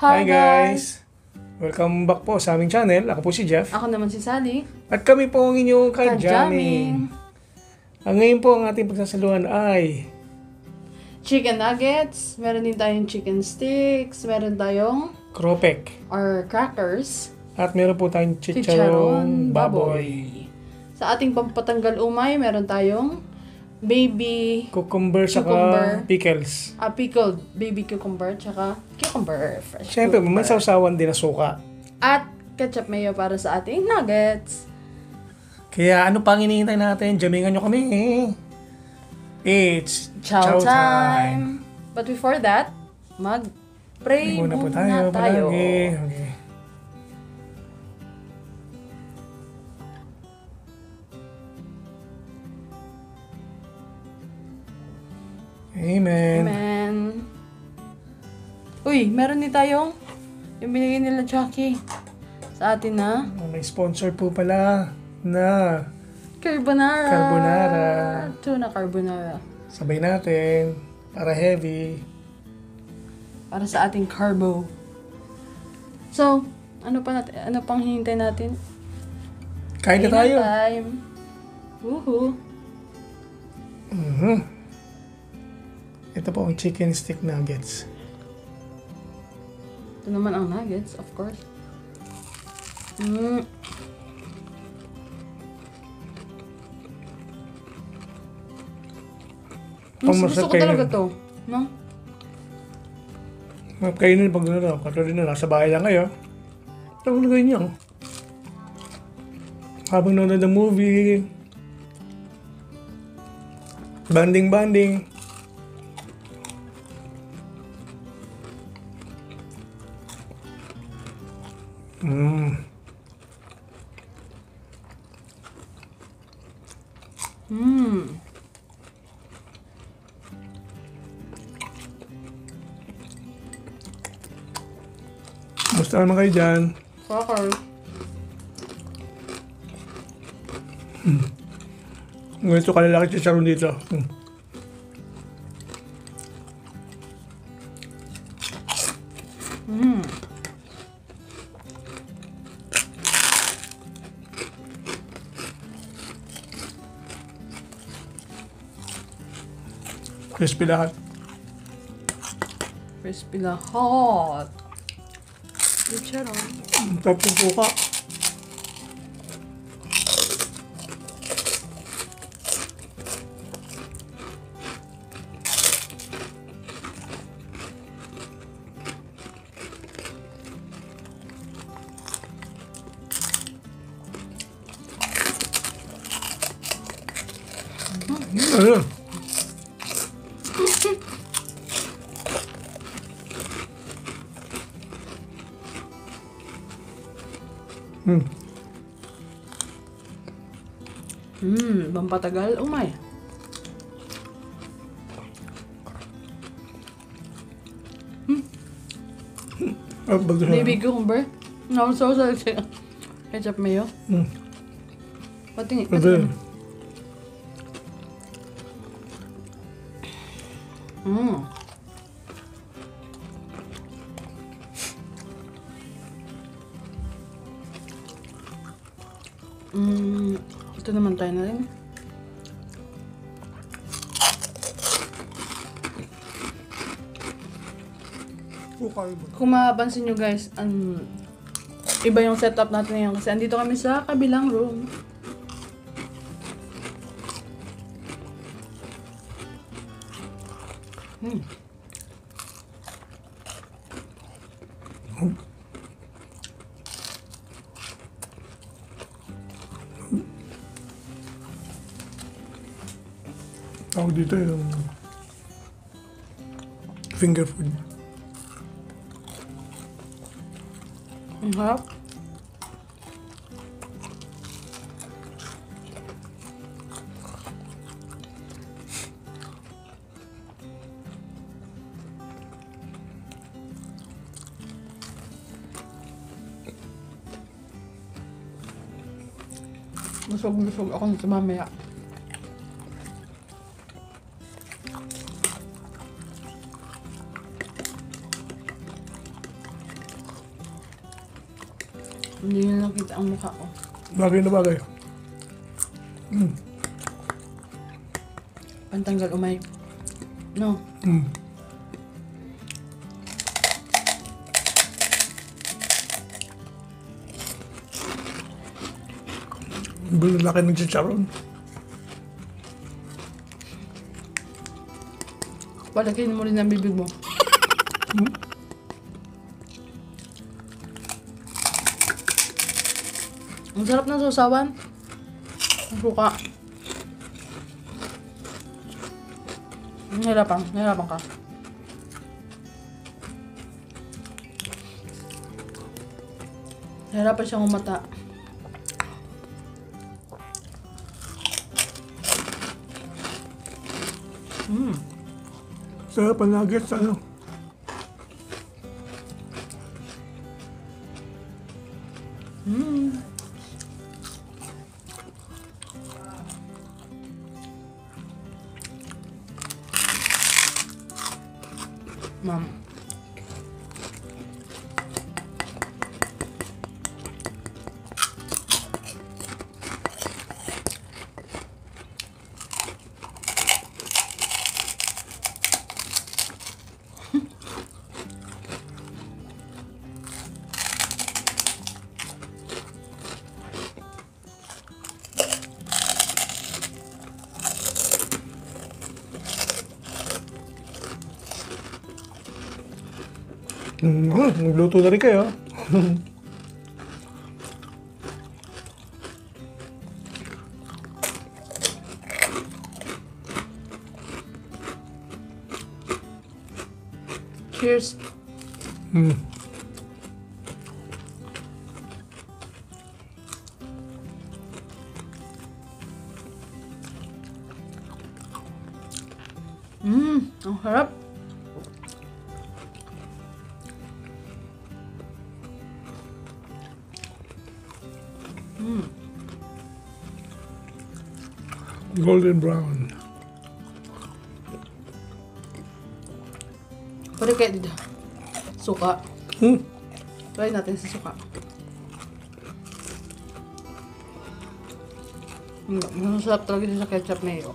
Hi, guys! Welcome back po sa aming channel. Ako po si Jeff. Ako naman si Sally. At kami po ang inyong Kajamming. Ang ngayon po ang ating pagsasaluhan ay Chicken nuggets. Meron din tayong chicken sticks. Meron tayong kropek. or crackers. At meron po tayong Chicharon chicharong baboy. baboy. Sa ating pampatanggal umay, meron tayong baby Cucumber saka Cucumber. pickles. uh, pickled baby cucumber tsaka cucumber fresh Siyempre, may cucumber. sausawan din na suka. At ketchup mayo para sa ating nuggets. Kaya ano pang hinihintay natin? Jamingan nyo kami. It's Chow time. But before that, mag-pray Pray muna po muna tayo. tayo. Palagi. Okay. Amen. Amen. Uy, meron din tayong yung binigay nila Jackie sa atin na Oh, May sponsor po pala na carbonara. Carbonara. Tuna carbonara. sabay natin para heavy. Para sa ating carbo. So, ano pa natin, ano pang hihintay natin? Kain na Kain tayo. time. Woohoo. Mhm. Ito po ang chicken stick nuggets. Ito naman ang nuggets, of course. Mm. Mas gusto ko talaga to. No? Kainin pag ano, katulad na nasa bahay lang kayo. Ang lagay niyo. Habang nanonood ng movie. Banding-banding. Mm. Mm. Musta naman kayo dyan? Soccer. Ganito kalalaki si Sharon dito. Mm. Crispy lahat. Crispy. Ang Sarap ng suka. Ano? Hmm. Mm, pampatagal. Umay. Bagdo na. Baby cucumber. No, so so Ketchup mayo. Hmm. Pati, Pwede. pati. Mm. Ito naman tayo na rin. Kung mapapansin nyo guys, ang iba yung setup natin ngayon kasi andito kami sa kabilang room. Hmm. Tawag dito yung finger food. Ang harap. Busog-busog ako nito mamaya. Hindi nyo nakita ang mukha ko. Bagay na bagay. Pantanggal umay. No. Mm. Ang laki ng chicharon. Palakin mo rin ang bibig mo. Ang sarap ng sausawan. Ang suka. Nahirapan. Nahirapan ka. Nahirapan siyang umata. Mm. Sarap ang nuggets, ano? Mm, nagluto na rin kayo. Cheers. Mm. Mmm, ang harap. Golden brown. Pwede kaya dito. Suka. Hmm? Try natin sa suka. Masarap talaga siya sa ketchup mayo.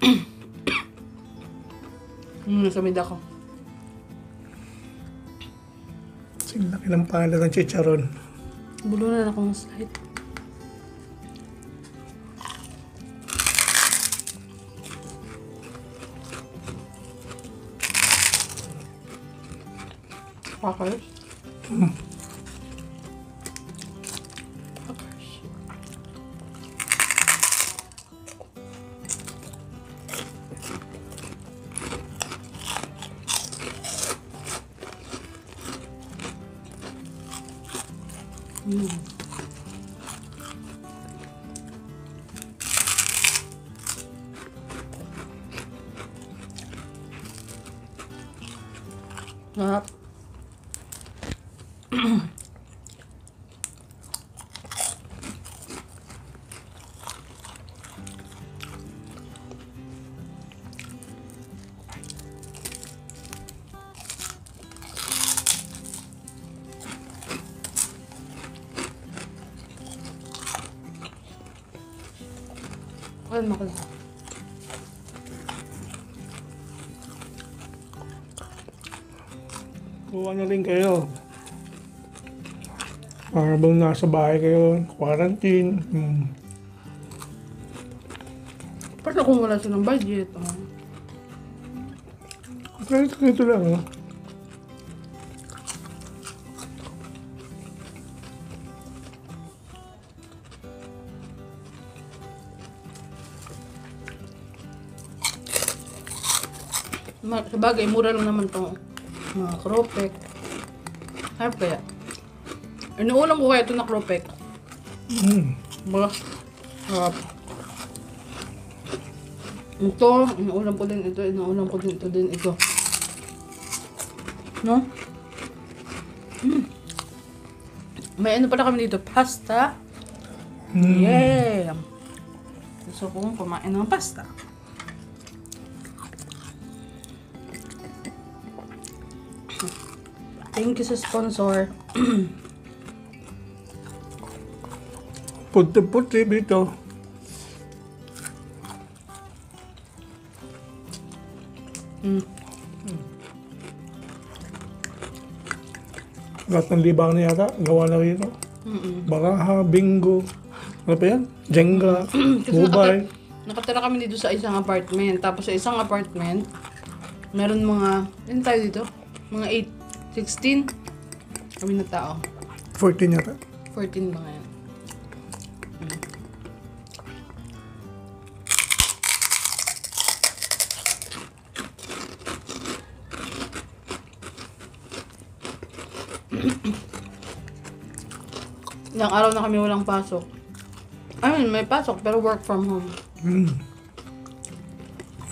Hmm, nasa mid ako. Ang laki ng pala ng chicharon. Bulunan ako ng slide. Crackers? Crackers. Ano mo Kuha na rin kayo. Para bang nasa bahay kayo, quarantine. Hmm. Paano kung wala silang budget? Oh. Ganito, ganito lang, oh. Ma- Sabagay, mura lang naman tong mga kropek. Harap kaya. Inuulam ko kaya ito na kropek. Hmm. Ba? Harap. Ito, inuulam ko din ito, inuulam ko din ito din ito. No? Mm. May ano pala kami dito, pasta. Hmm. Yeah! Gusto kong kumain ng pasta. Thank you sa sponsor. puti-puti dito. Mm. Lahat ng libang na yata, gawa na rito. Mm-mm. Baraha, bingo. Ano pa yan? Jenga, nakatira, nakatira kami dito sa isang apartment. Tapos sa isang apartment, meron mga, yun tayo dito? Mga 8, 16 kami na tao. 14 yata. 14 mga Ilang araw na kami walang pasok. I mean, may pasok pero work from home. Mm.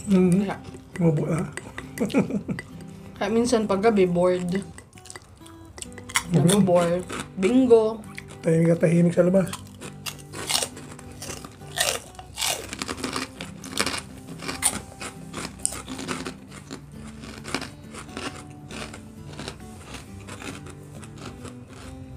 Mm. Kaya, Mubo na. kaya minsan pag gabi, bored. Nabo-bore. Bingo. Tahimik ka tahimik sa labas.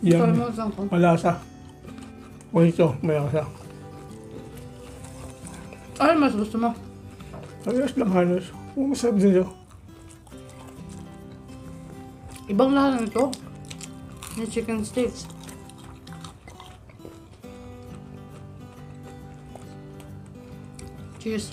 Ito Yan. mo saan ko. Malasa. O ito, may asa. Ano mas gusto mo? Ayos lang halos. Masarap din ito. Ibang lahat nito. Yung chicken steaks. Cheers.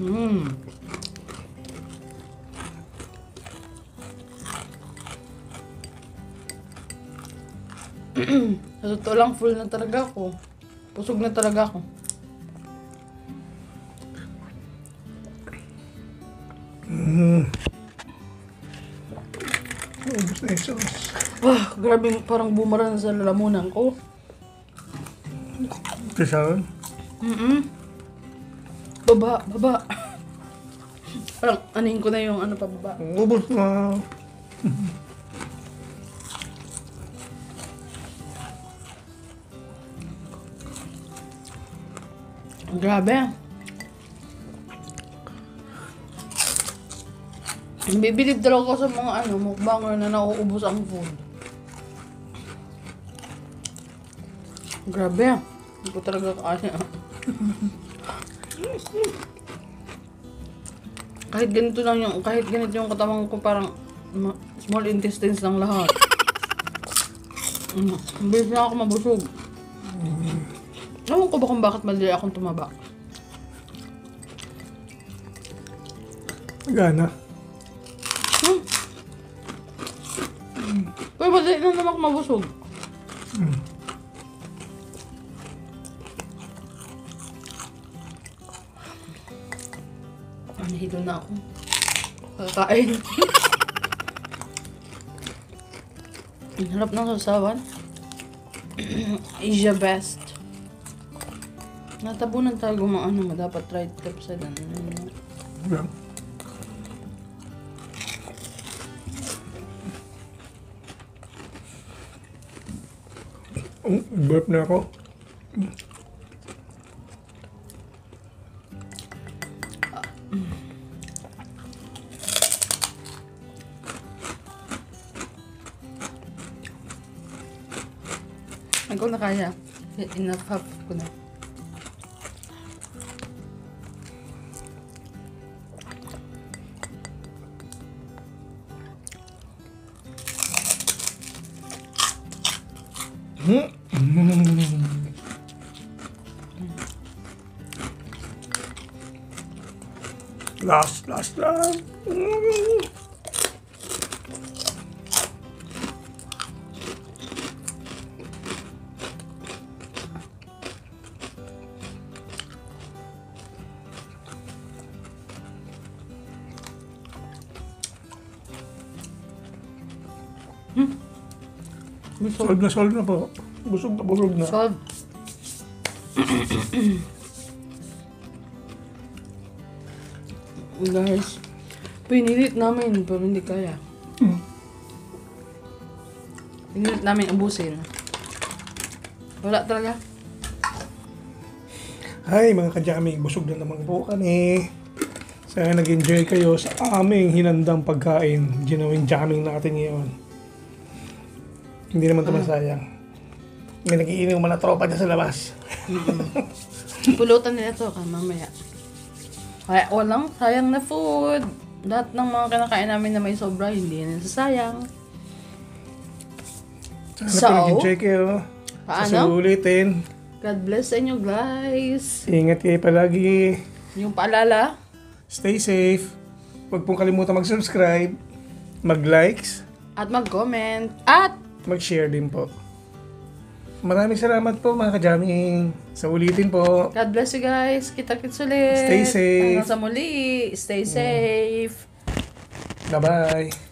Mm. Sa totoo lang, full na talaga ako. Pusog na talaga ako. Ubus na yung sauce. Wah, grabe, parang bumarang sa lalamunan ko. Ito siya rin. Mm Baba, baba. Parang anin ko na yung ano pa baba. Ubus na. Grabe. Bibilib talaga ako sa mga ano, mukbanger na nauubos ang food. Grabe. Hindi ko talaga kaya. kahit ganito lang yung, kahit ganito yung katawan ko parang ma- small intestines lang lahat. Mm, bilis na ako mabusog. Ewan ko ba kung bakit madali akong tumaba. Gana. Pero madali lang naman ako mabusog. Ah, nahilo na ako. Kakain. Ang harap ng sasawan. Asia best. Natabunan tayo gumaano mo. Dapat try trip sa dan. Yan. Oh, burp na ako. Ko na kaya. Enough half ko na. Last, last, last. Solve na solve na po. Busog na busog na. Solve. Guys, pinilit namin pero hindi kaya. Pinilit namin ubusin. Wala talaga. Hi mga kajami, busog na naman po kami. Sana nag-enjoy kayo sa aming hinandang pagkain. Ginawing jamming natin ngayon. Hindi naman ito masayang. May nagiinom man na tropa dyan sa labas. Pulutan nila to ka mamaya. Kaya walang sayang na food. Lahat ng mga kinakain namin na may sobra, hindi na nasasayang. Sana So, po nag-enjoy kayo. paano? Sa ulitin. God bless sa inyo guys. Ingat kayo palagi. Yung paalala, Stay safe. Huwag pong kalimutan mag-subscribe, mag-likes, at mag-comment, at mag-share din po. Maraming salamat po mga kajaming. Sa ulitin po. God bless you guys. Kita-kits ulit. Stay safe. Hanggang sa muli. Stay safe. Bye-bye.